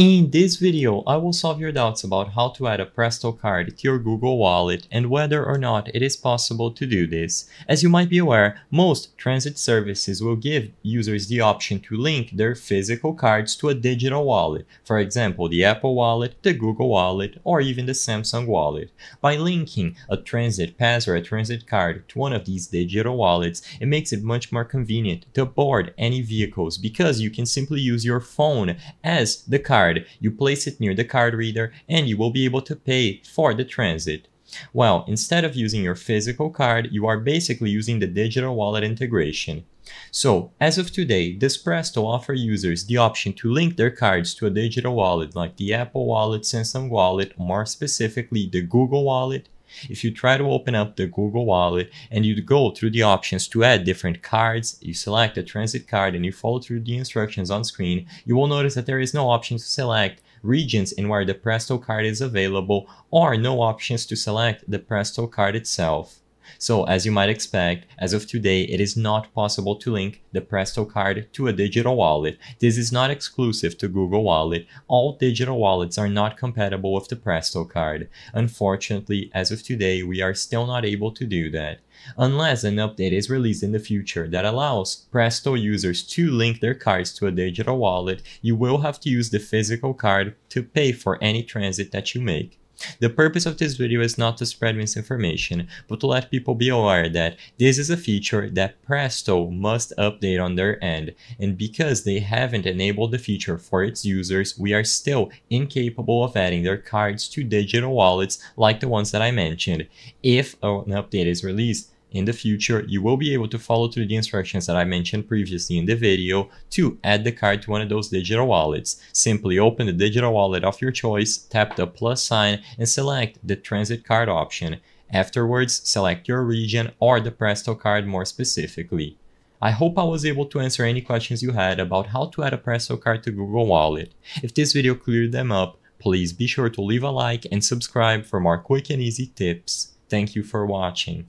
In this video, I will solve your doubts about how to add a Presto card to your Google Wallet and whether or not it is possible to do this. As you might be aware, most transit services will give users the option to link their physical cards to a digital wallet, for example, the Apple Wallet, the Google Wallet, or even the Samsung Wallet. By linking a transit pass or a transit card to one of these digital wallets, it makes it much more convenient to board any vehicles because you can simply use your phone as the card card, you place it near the card reader and you will be able to pay for the transit. Well, instead of using your physical card, you are basically using the digital wallet integration. So, as of today, does Presto offer users the option to link their cards to a digital wallet like the Apple Wallet, Samsung Wallet, more specifically the Google Wallet? If you try to open up the Google Wallet and you go through the options to add different cards, you select a transit card and you follow through the instructions on screen, you will notice that there is no option to select regions in where the Presto card is available or no options to select the Presto card itself. So as you might expect, as of today, it is not possible to link the Presto card to a digital wallet. This is not exclusive to Google Wallet. All digital wallets are not compatible with the Presto card. Unfortunately, as of today, we are still not able to do that. Unless an update is released in the future that allows Presto users to link their cards to a digital wallet, you will have to use the physical card to pay for any transit that you make. The purpose of this video is not to spread misinformation, but to let people be aware that this is a feature that Presto must update on their end, and because they haven't enabled the feature for its users, we are still incapable of adding their cards to digital wallets like the ones that I mentioned. If an update is released, in the future, you will be able to follow through the instructions that I mentioned previously in the video to add the card to one of those digital wallets. Simply open the digital wallet of your choice, tap the plus sign, and select the transit card option. Afterwards, select your region or the Presto card more specifically. I hope I was able to answer any questions you had about how to add a Presto card to Google Wallet. If this video cleared them up, please be sure to leave a like and subscribe for more quick and easy tips. Thank you for watching.